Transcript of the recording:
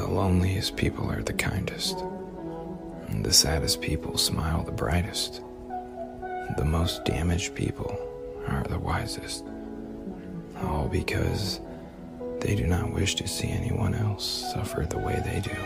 The loneliest people are the kindest. And the saddest people smile the brightest. The most damaged people are the wisest. All because they do not wish to see anyone else suffer the way they do.